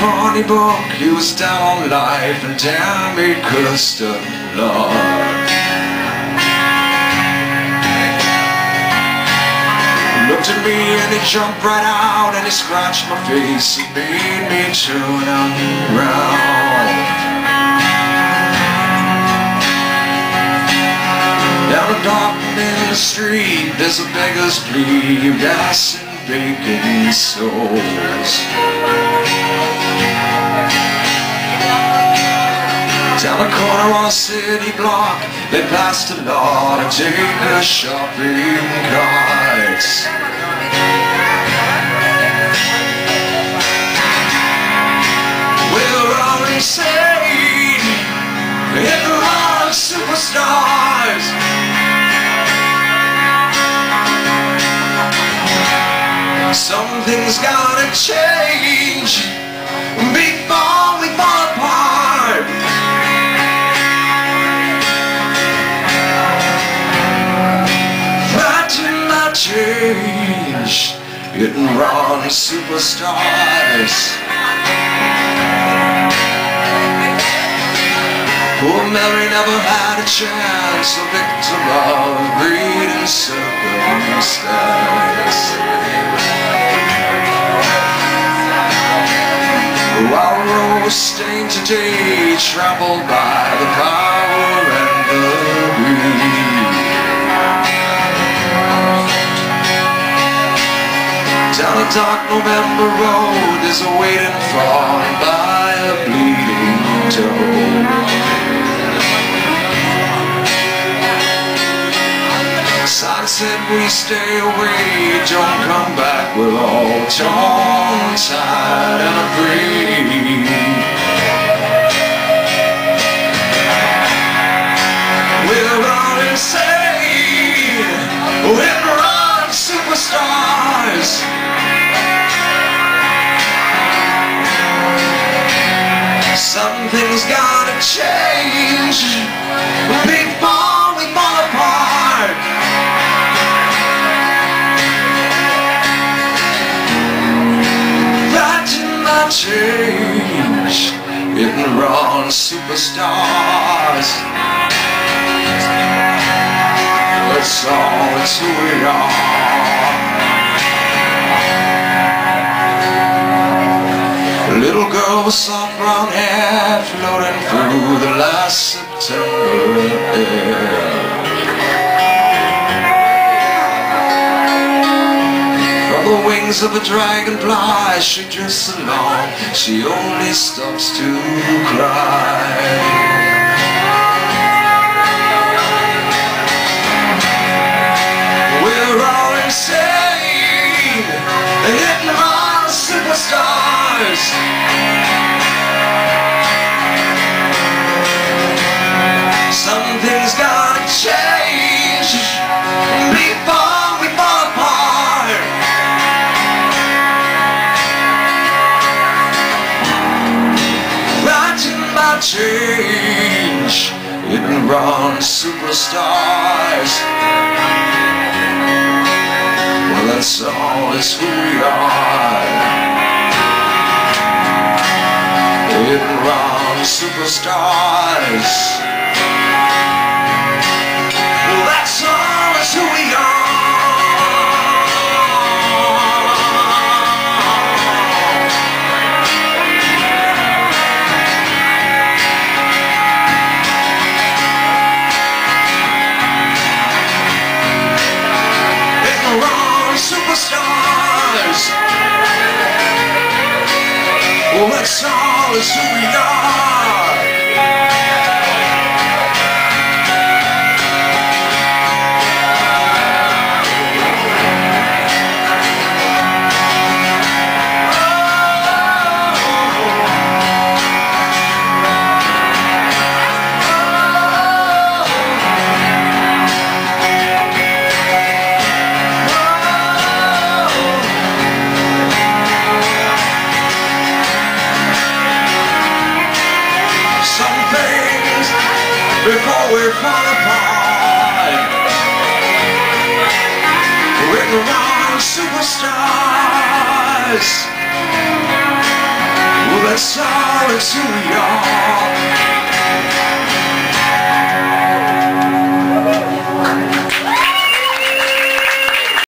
funny book, he was down on life and damn he cursed a lot. Looked at me and he jumped right out and he scratched my face and made me turn around. Down a dark in the street, there's a beggar's plea, gas and bacon souls. Down the corner on a city block, they passed a law to take the shopping carts. We're all insane, hit the wrong superstars. Something's gotta change getting wrong superstars. Poor Mary never had a chance, a victim of greed and circumstance. Our road was stained today, trampled by the power Down a dark November road, there's a waiting fawn by a bleeding toe. Sign said we stay away, don't come back, we're all torn, tired and afraid. Change before we fall apart. Fighting my change, hitting wrong superstars. That's all, it's who we are. Little girl with soft brown hair through the last September air. From the wings of a dragonfly she drifts along, she only stops to cry. Writing change, hitting wrong superstars. Well, that's all, it's who we are. Hitting wrong superstars. That's all, we fall apart. Written around superstars. Well, But sorry, it's who we are